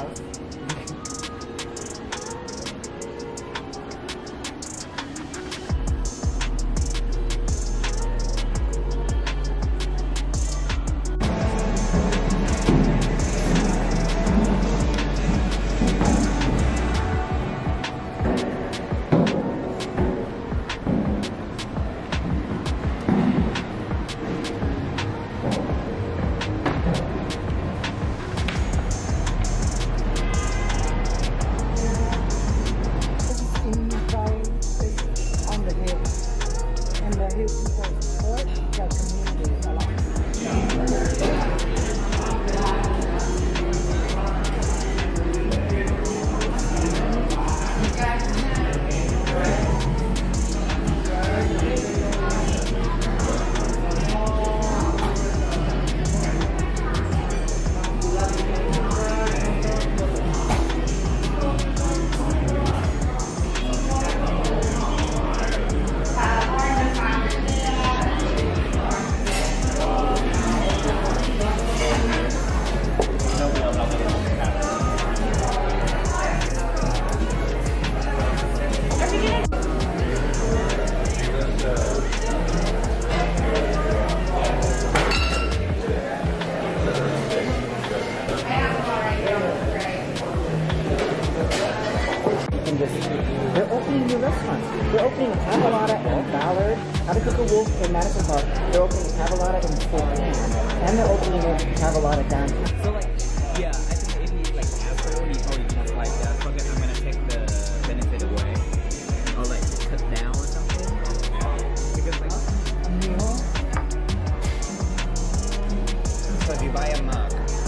on They're opening new restaurants. They're opening a Avalada and Ballard, out of Cocoa Wolf in Madison Park. They're opening a Avalada in Spokane, and they're opening a Avalada downtown. So like, yeah, I think if you like absolutely probably just like that, fuck it, I'm gonna take the benefit away or like cut down or something. Because like, so if you buy a mug.